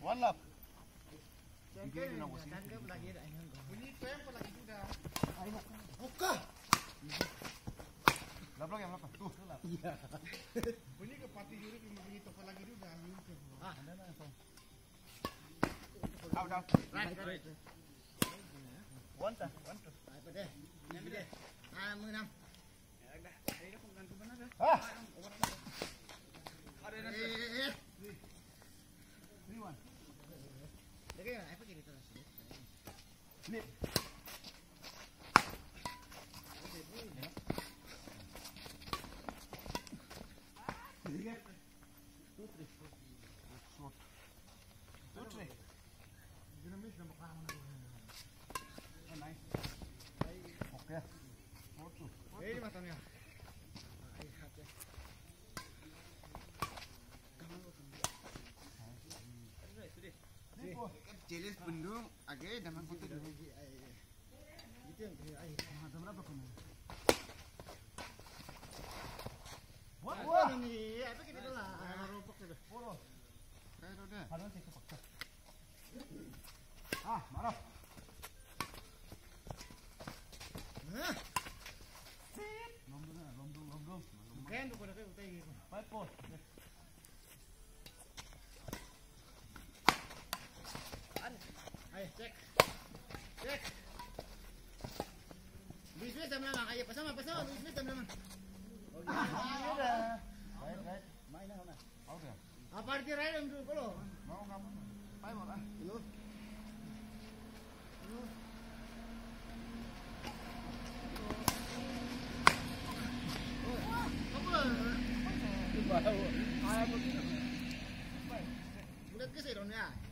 One lap. Tangkap lagi dah. Bunyi tempo lagi sudah. Buka. Lablok yang apa? Tuh. Bunyi ke pati juri bunyi toko lagi juga. Ah, Out, out. Right, right. One. One, deh? Yang gede. Ah, mengenam. Ah. Two, three. Dinamis na. Oh. Eh. Jelis bendung, agak foto dulu. Gitu yang. Ada berapa kamu? Wah, Wah. ano ni? Apa kiri lah? Kaya dah. Haluan sih kepaksa. Ah, marah. Lomdong lomdong, lomdong. Kaya ndo ko na kayo utay ko. Five, four. Ay, check. Check. Luis Luis sama lang kaya pasama pasama Luis sama lang. Ah, iya dah. Right, right. Main Okay. Apa dulu kalau? Mau kamu? Ah. Ya.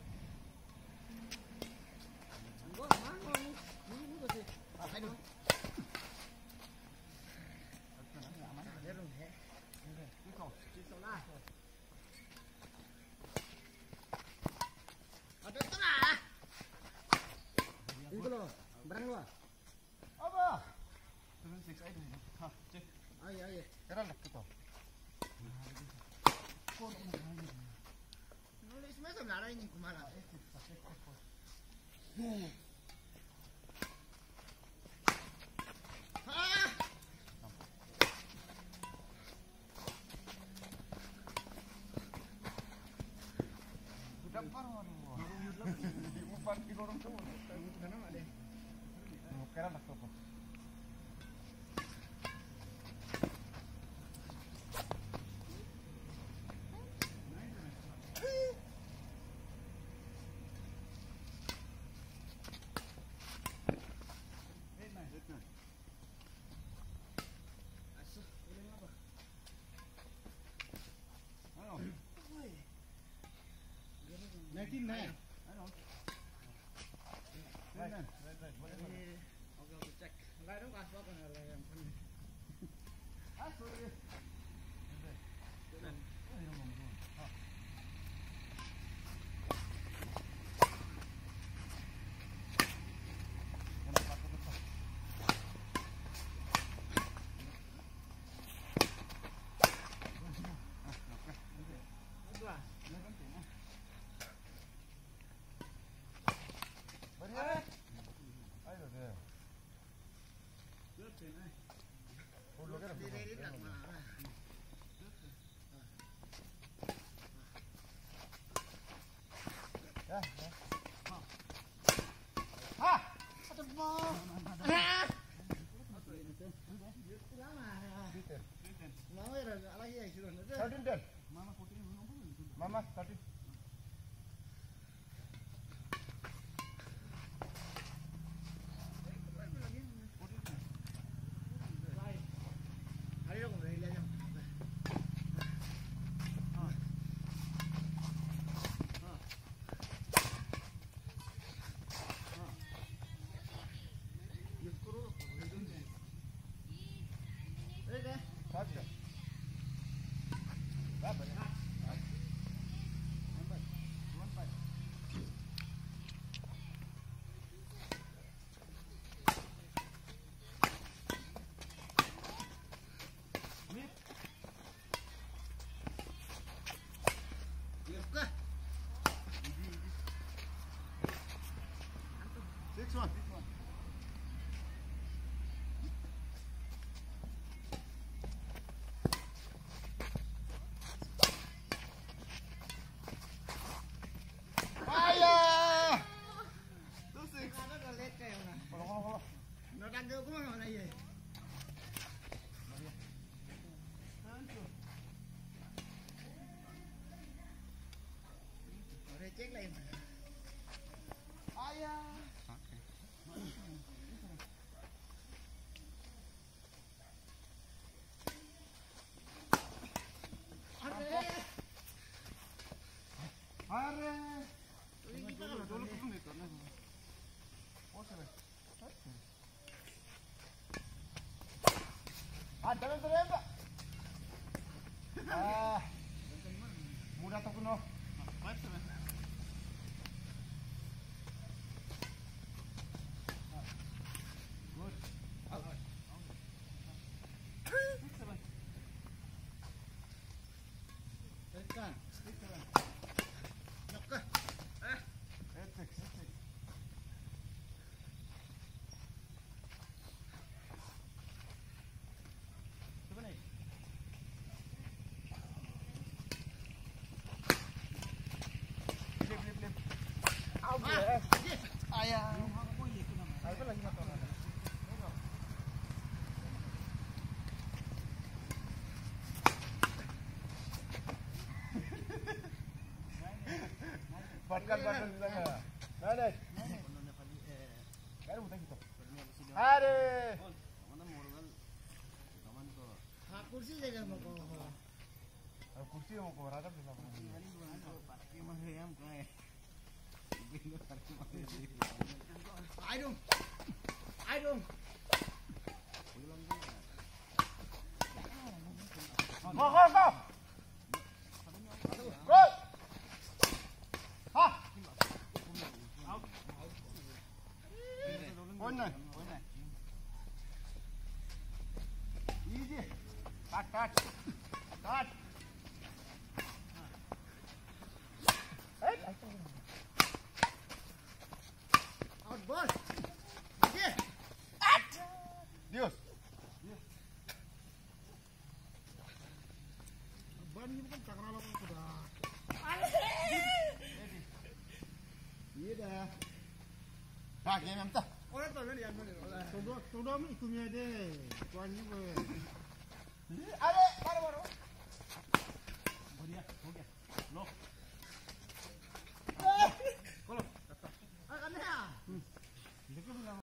Umpan di gorong tuh. Ano nga de? Kira lah kita. 19 nine. I don't. Right, right, right. Okay, I'll check. Light up, I'll walk on. That's what it is. 来来，啊，他的么？啊？on. あダメダメダメ Bandkan bandkan sana. Ada. Ada utang kita. Ada. Mana moral? Kaman tu. Ha kursi jaga mau kau. Kursi mau kau rata bila. Ini bukan. Pakai mahram kau. ai đúng ai đúng go go go ha ôn này ôn này easy back とどみ組合で、ワニブ。あれ、バロバロ。ボディア、ボディア、ノ。この、あ、あれや。うん。